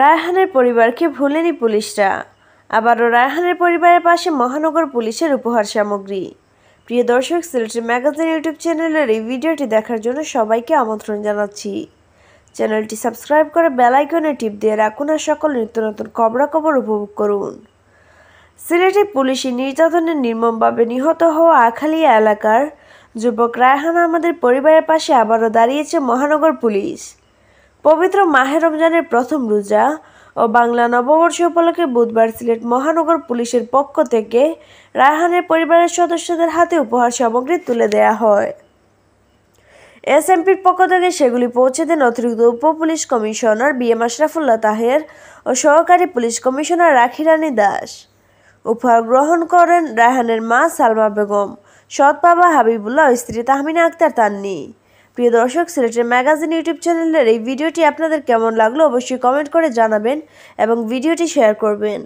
রায়হানের পরিবারকে ভুলেনি পুলিশরা। আবারও রায়হানের পরিবারের পাশে মহানগর পুলিশের উপহার সামগ্রী। প্রিয় দর্শক, সিলেটের ম্যাগাজিন ইউটিউব চ্যানেলের এই ভিডিওটি দেখার জন্য সবাইকে আমন্ত্রণ জানাচ্ছি। চ্যানেলটি সাবস্ক্রাইব করে বেল আইকনে টিপ দিয়ে রাখুন আর সকল নিত্য নতুন খবরাখবর উপভোগ করুন। সিলেটে পুলিশি নির্যাতনে নির্মমভাবে নিহত হওয়া আখালিয়া এলাকার যুবক রায়হান আমাদের পরিবারের পাশে আবারও দাঁড়িয়েছে মহানগর পুলিশ। পবিত্র মাহে রমজানের প্রথম রোজা ও বাংলা নববর্ষ উপলক্ষে বুধবার সিলেট মহানগর পুলিশের পক্ষ থেকে রায়হানের পরিবারের সদস্যদের হাতে উপহার সামগ্রী তুলে দেয়া হয়। এসএমপির পক্ষ থেকে সেগুলি পৌঁছে দেন অতিরিক্ত উপ police commissioner B M Ashrafullah Taher ও সহকারী পুলিশ কমিশনার রাখি রানী দাস। উপহার গ্রহণ করেন রায়হানের মা সালমা বেগম, সৎ বাবা হাবিবুল্লাহ স্ত্রী তাহমিনা আক্তার তান্নি। প্রিয় দর্শক, সিলেটের ম্যাগাজিন ইউটিউব চ্যানেলের এই ভিডিওটি আপনাদের কেমন লাগল অবশ্যই কমেন্ট করে জানাবেন এবং ভিডিওটি শেয়ার করবেন।